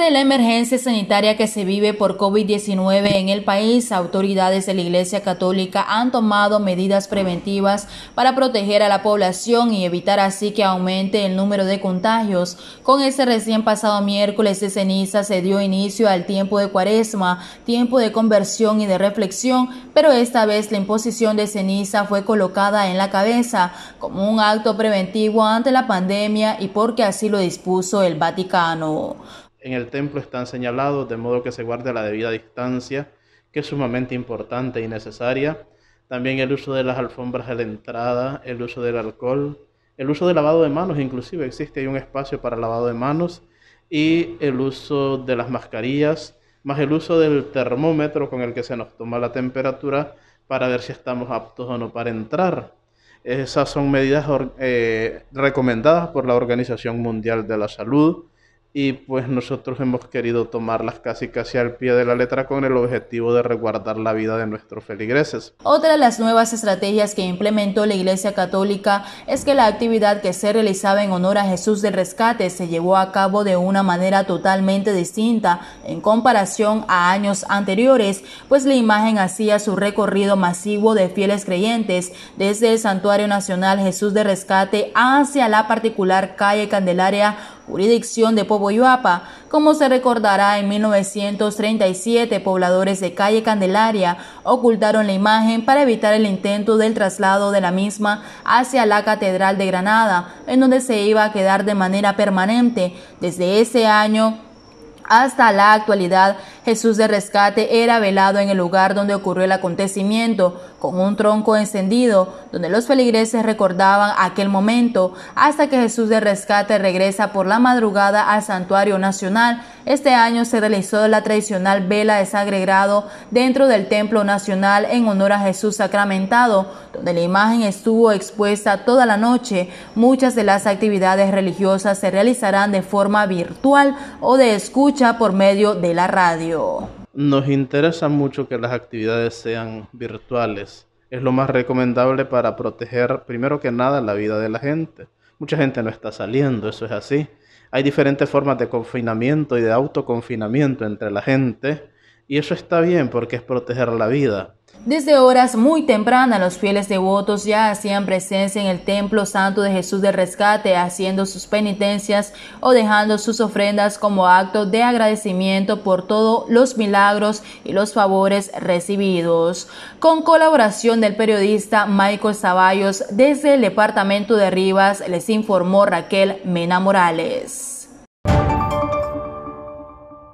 Ante la emergencia sanitaria que se vive por COVID-19 en el país, autoridades de la Iglesia Católica han tomado medidas preventivas para proteger a la población y evitar así que aumente el número de contagios. Con este recién pasado miércoles de ceniza se dio inicio al tiempo de cuaresma, tiempo de conversión y de reflexión, pero esta vez la imposición de ceniza fue colocada en la cabeza como un acto preventivo ante la pandemia y porque así lo dispuso el Vaticano en el templo están señalados de modo que se guarde la debida distancia, que es sumamente importante y necesaria. También el uso de las alfombras de la entrada, el uso del alcohol, el uso de lavado de manos, inclusive existe ahí un espacio para lavado de manos, y el uso de las mascarillas, más el uso del termómetro con el que se nos toma la temperatura para ver si estamos aptos o no para entrar. Esas son medidas eh, recomendadas por la Organización Mundial de la Salud y pues nosotros hemos querido tomarlas casi casi al pie de la letra con el objetivo de resguardar la vida de nuestros feligreses. Otra de las nuevas estrategias que implementó la Iglesia Católica es que la actividad que se realizaba en honor a Jesús del Rescate se llevó a cabo de una manera totalmente distinta en comparación a años anteriores, pues la imagen hacía su recorrido masivo de fieles creyentes desde el Santuario Nacional Jesús de Rescate hacia la particular calle Candelaria jurisdicción de Poboyuapa. Como se recordará, en 1937 pobladores de calle Candelaria ocultaron la imagen para evitar el intento del traslado de la misma hacia la Catedral de Granada, en donde se iba a quedar de manera permanente. Desde ese año hasta la actualidad, Jesús de Rescate era velado en el lugar donde ocurrió el acontecimiento, con un tronco encendido, donde los feligreses recordaban aquel momento, hasta que Jesús de Rescate regresa por la madrugada al Santuario Nacional. Este año se realizó la tradicional vela de Sagregrado dentro del Templo Nacional en honor a Jesús sacramentado, donde la imagen estuvo expuesta toda la noche. Muchas de las actividades religiosas se realizarán de forma virtual o de escucha por medio de la radio. Nos interesa mucho que las actividades sean virtuales. Es lo más recomendable para proteger, primero que nada, la vida de la gente. Mucha gente no está saliendo, eso es así. Hay diferentes formas de confinamiento y de autoconfinamiento entre la gente y eso está bien porque es proteger la vida. Desde horas muy tempranas, los fieles devotos ya hacían presencia en el Templo Santo de Jesús del Rescate, haciendo sus penitencias o dejando sus ofrendas como acto de agradecimiento por todos los milagros y los favores recibidos. Con colaboración del periodista Michael Zavallos, desde el departamento de Rivas, les informó Raquel Mena Morales.